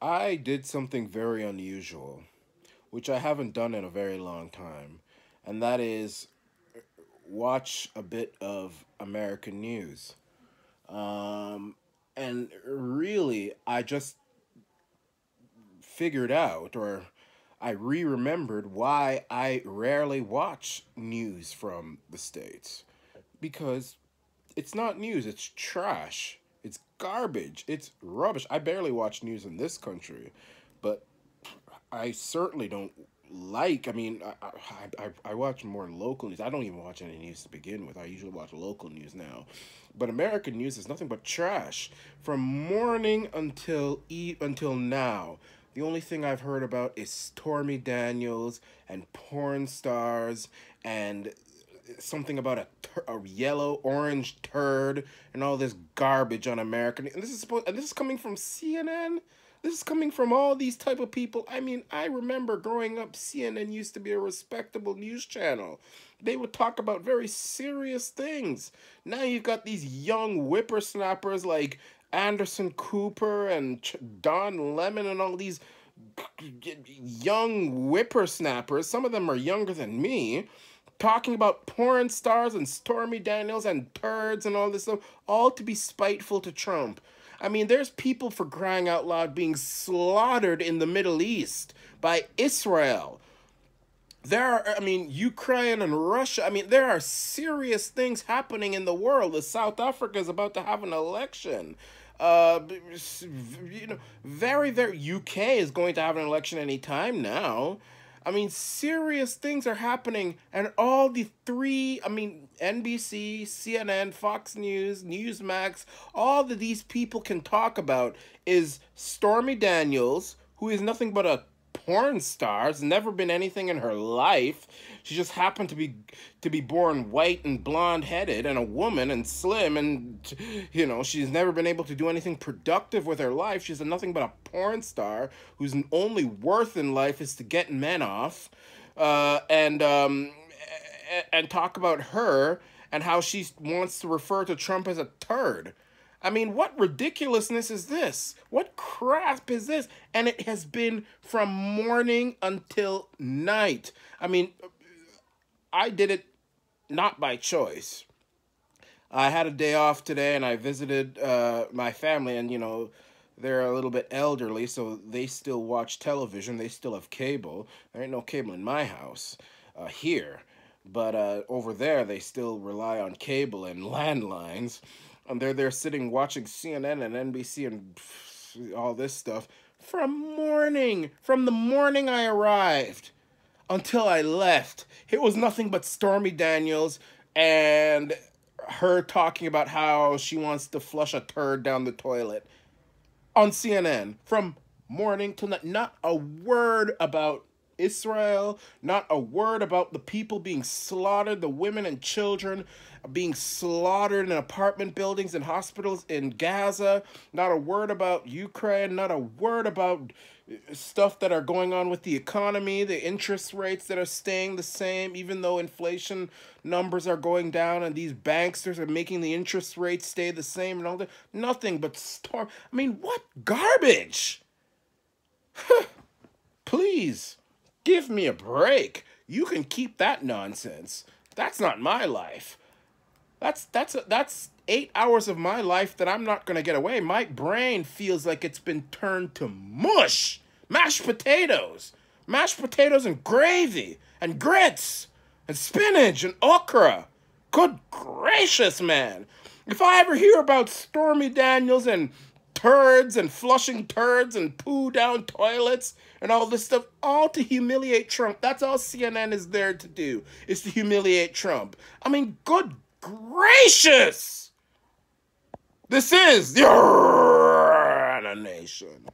I did something very unusual, which I haven't done in a very long time, and that is watch a bit of American news. Um, and really, I just figured out, or I re remembered, why I rarely watch news from the States. Because it's not news, it's trash. It's garbage. It's rubbish. I barely watch news in this country, but I certainly don't like. I mean, I, I, I watch more local news. I don't even watch any news to begin with. I usually watch local news now, but American news is nothing but trash from morning until e until now. The only thing I've heard about is Stormy Daniels and porn stars and something about a, a yellow orange turd and all this garbage on American. And this is supposed and this is coming from CNN. This is coming from all these type of people. I mean, I remember growing up, CNN used to be a respectable news channel. They would talk about very serious things. Now you've got these young whippersnappers like Anderson Cooper and Don Lemon and all these young whippersnappers. Some of them are younger than me talking about porn stars and Stormy Daniels and turds and all this stuff, all to be spiteful to Trump. I mean, there's people for crying out loud being slaughtered in the Middle East by Israel. There are, I mean, Ukraine and Russia. I mean, there are serious things happening in the world. The South Africa is about to have an election. Uh, you know, very, very. UK is going to have an election anytime now. I mean, serious things are happening, and all the three, I mean, NBC, CNN, Fox News, Newsmax, all that these people can talk about is Stormy Daniels, who is nothing but a porn star, has never been anything in her life. She just happened to be to be born white and blonde headed and a woman and slim and you know, she's never been able to do anything productive with her life. She's nothing but a porn star whose only worth in life is to get men off. Uh, and um, and talk about her and how she wants to refer to Trump as a turd. I mean, what ridiculousness is this? What crap is this? And it has been from morning until night. I mean, I did it not by choice. I had a day off today and I visited uh, my family, and you know, they're a little bit elderly, so they still watch television. They still have cable. There ain't no cable in my house uh, here, but uh, over there, they still rely on cable and landlines and they're there sitting watching CNN and NBC and all this stuff from morning, from the morning I arrived until I left. It was nothing but Stormy Daniels and her talking about how she wants to flush a turd down the toilet on CNN from morning to night. Not a word about Israel, not a word about the people being slaughtered, the women and children being slaughtered in apartment buildings and hospitals in Gaza, not a word about Ukraine, not a word about stuff that are going on with the economy, the interest rates that are staying the same, even though inflation numbers are going down and these banksters are making the interest rates stay the same and all that. Nothing but storm. I mean, what garbage! Please. Give me a break. You can keep that nonsense. That's not my life. That's that's that's 8 hours of my life that I'm not going to get away. My brain feels like it's been turned to mush. Mashed potatoes. Mashed potatoes and gravy and grits and spinach and okra. Good gracious, man. If I ever hear about Stormy Daniels and turds and flushing turds and poo down toilets and all this stuff, all to humiliate Trump. That's all CNN is there to do, is to humiliate Trump. I mean, good gracious! This is the Nation.